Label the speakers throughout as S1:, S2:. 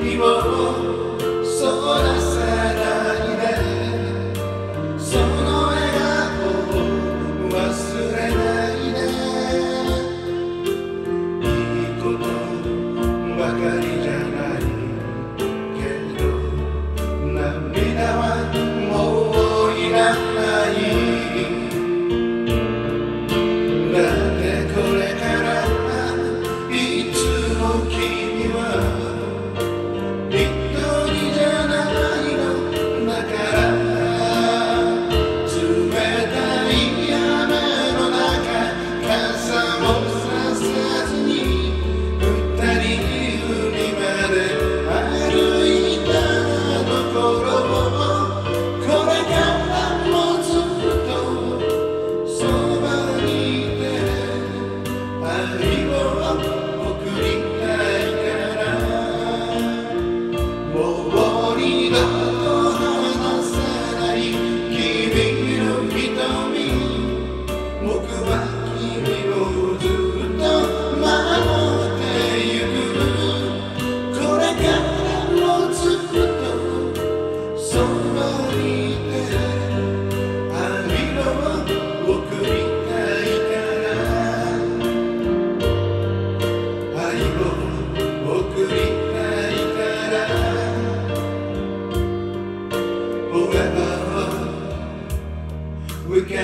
S1: People.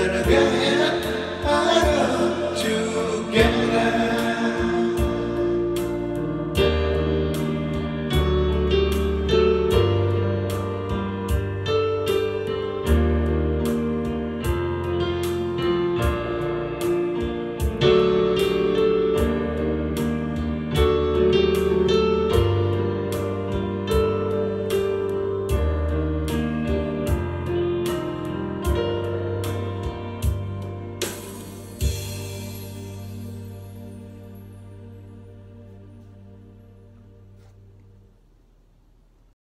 S1: better than